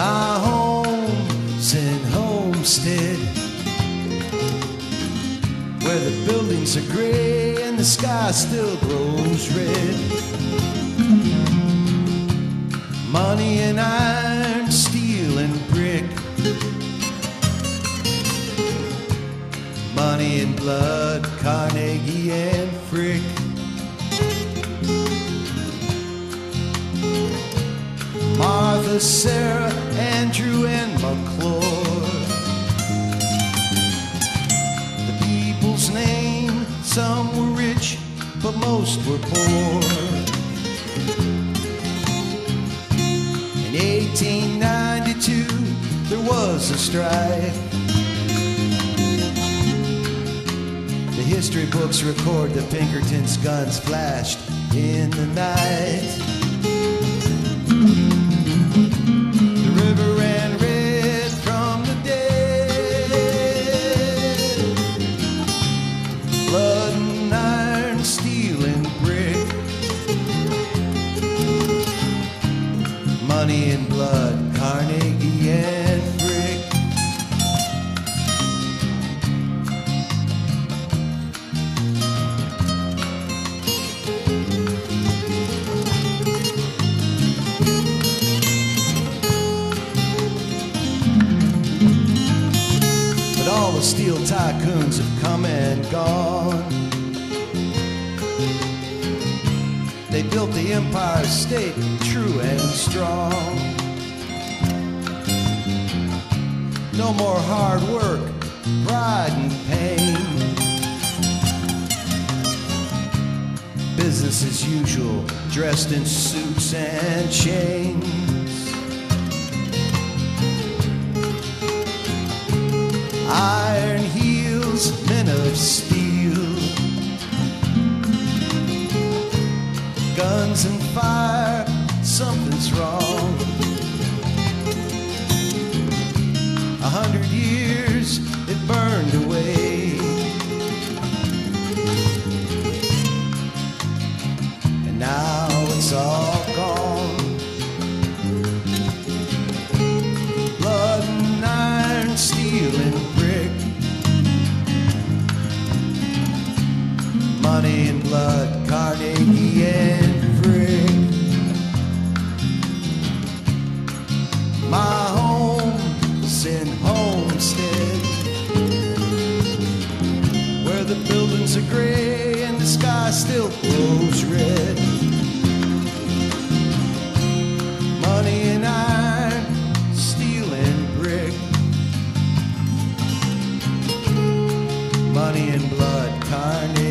My home's in Homestead, where the buildings are gray and the sky still glows red. Money and iron, steel and brick. Money and blood, Carnegie and Frick. Martha, Sarah, Andrew, and McClure. The people's name, some were rich, but most were poor. In 1892, there was a strike. The history books record the Pinkertons' guns flashed in the night. All the steel tycoons have come and gone. They built the Empire State true and strong. No more hard work, pride and pain. Business as usual, dressed in suits and chains. Guns and fire, something's wrong. A hundred years Money and blood, Carnegie and Frick. My home's in Homestead, where the buildings are gray and the sky still glows red. Money and iron, steel and brick. Money and blood, Carnegie